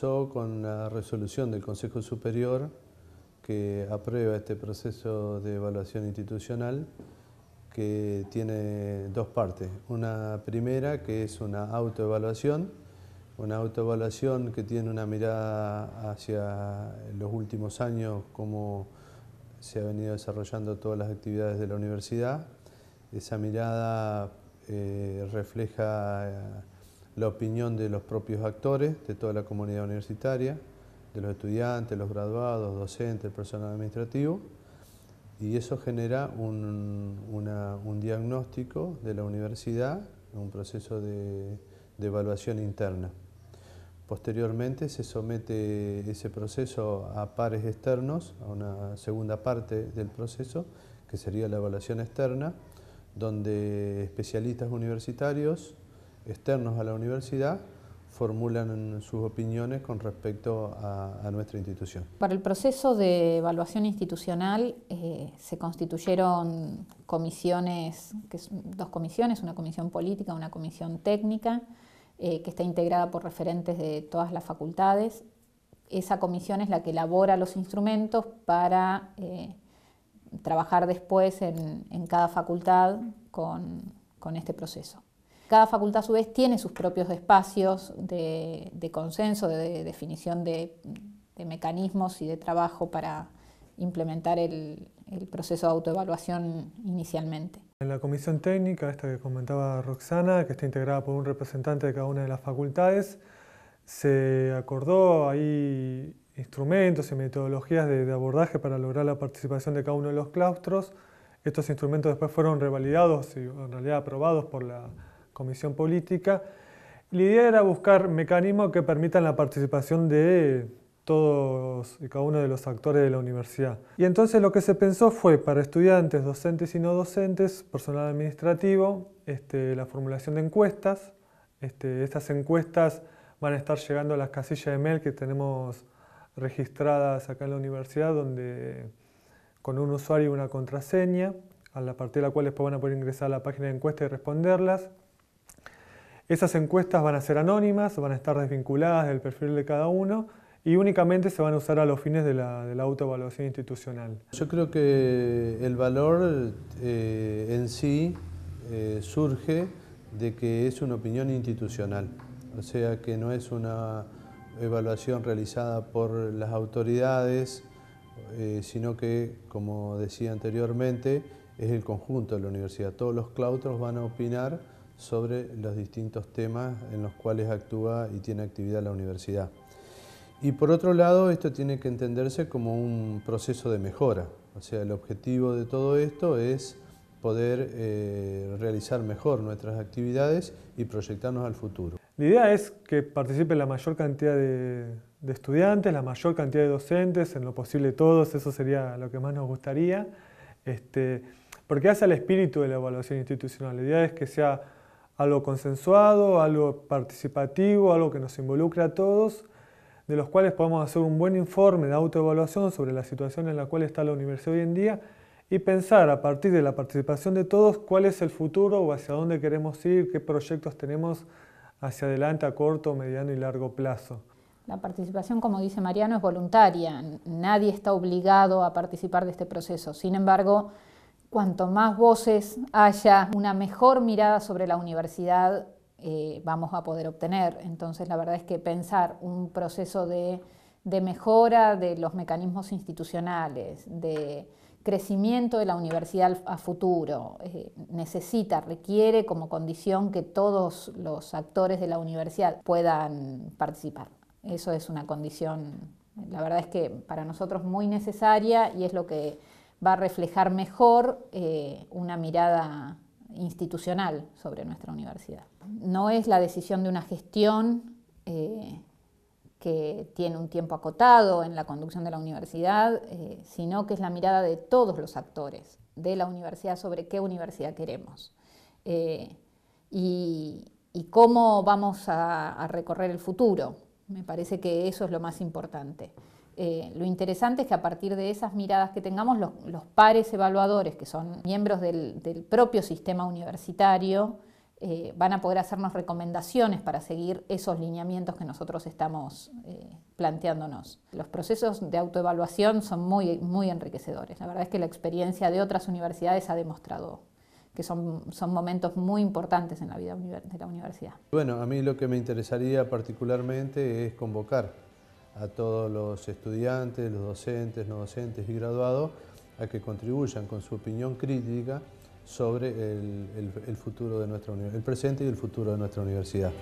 comenzó con la resolución del Consejo Superior que aprueba este proceso de evaluación institucional que tiene dos partes. Una primera que es una autoevaluación, una autoevaluación que tiene una mirada hacia los últimos años, cómo se ha venido desarrollando todas las actividades de la universidad. Esa mirada eh, refleja eh, la opinión de los propios actores, de toda la comunidad universitaria, de los estudiantes, los graduados, docentes, el personal administrativo, y eso genera un, diagnóstico de la universidad, un proceso de, evaluación interna. Posteriormente se somete ese proceso a pares externos, a una segunda parte del proceso, que sería la evaluación externa, donde especialistas universitarios externos a la universidad formulan sus opiniones con respecto a, nuestra institución. Para el proceso de evaluación institucional eh, se constituyeron comisiones, dos comisiones, una comisión política, una comisión técnica, eh, que está integrada por referentes de todas las facultades. Esa comisión es la que elabora los instrumentos para eh, trabajar después en, cada facultad con este proceso. Cada facultad a su vez tiene sus propios espacios de, consenso, de, definición de, mecanismos y de trabajo para implementar el, proceso de autoevaluación inicialmente. En la comisión técnica, esta que comentaba Roxana, que está integrada por un representante de cada una de las facultades, se acordó ahí instrumentos y metodologías de, de, abordaje para lograr la participación de cada uno de los claustros. Estos instrumentos después fueron revalidados y en realidad aprobados por la comisión política. La idea era buscar mecanismos que permitan la participación de todos y cada uno de los actores de la universidad. Y entonces lo que se pensó fue para estudiantes, docentes y no docentes, personal administrativo, este, la formulación de encuestas. Este, estas encuestas van a estar llegando a las casillas de mail que tenemos registradas acá en la universidad, donde con un usuario y una contraseña, a partir de la cual después van a poder ingresar a la página de encuesta y responderlas. Esas encuestas van a ser anónimas, van a estar desvinculadas del perfil de cada uno y únicamente se van a usar a los fines de la, autoevaluación institucional. Yo creo que el valor eh, en sí eh, surge de que es una opinión institucional, o sea que no es una evaluación realizada por las autoridades, eh, sino que, como decía anteriormente, es el conjunto de la universidad. Todos los claustros van a opinar sobre los distintos temas en los cuales actúa y tiene actividad la universidad. Y por otro lado, esto tiene que entenderse como un proceso de mejora. O sea, el objetivo de todo esto es poder eh, realizar mejor nuestras actividades y proyectarnos al futuro. La idea es que participe la mayor cantidad de, estudiantes, la mayor cantidad de docentes, en lo posible todos, eso sería lo que más nos gustaría, este, porque hace el espíritu de la evaluación institucional. La idea es que sea algo consensuado, algo participativo, algo que nos involucre a todos, de los cuales podamos hacer un buen informe de autoevaluación sobre la situación en la cual está la universidad hoy en día y pensar a partir de la participación de todos cuál es el futuro o hacia dónde queremos ir, qué proyectos tenemos hacia adelante a corto, mediano y largo plazo. La participación, como dice Mariano, es voluntaria. Nadie está obligado a participar de este proceso. Sin embargo, cuanto más voces haya, una mejor mirada sobre la universidad eh, vamos a poder obtener. Entonces, la verdad es que pensar un proceso de, mejora de los mecanismos institucionales, de crecimiento de la universidad a futuro, eh, necesita, requiere como condición que todos los actores de la universidad puedan participar. Eso es una condición, la verdad es que para nosotros muy necesaria y es lo que va a reflejar mejor eh, una mirada institucional sobre nuestra universidad. No es la decisión de una gestión eh, que tiene un tiempo acotado en la conducción de la universidad, eh, sino que es la mirada de todos los actores de la universidad sobre qué universidad queremos y, cómo vamos a recorrer el futuro. Me parece que eso es lo más importante. Eh, lo interesante es que a partir de esas miradas que tengamos, los, pares evaluadores, que son miembros del, propio sistema universitario, eh, van a poder hacernos recomendaciones para seguir esos lineamientos que nosotros estamos eh, planteándonos. Los procesos de autoevaluación son muy, enriquecedores. La verdad es que la experiencia de otras universidades ha demostrado que son momentos muy importantes en la vida de la universidad. Bueno, a mí lo que me interesaría particularmente es convocar a todos los estudiantes, los docentes, no docentes y graduados a que contribuyan con su opinión crítica sobre el, futuro de nuestra el presente y el futuro de nuestra universidad.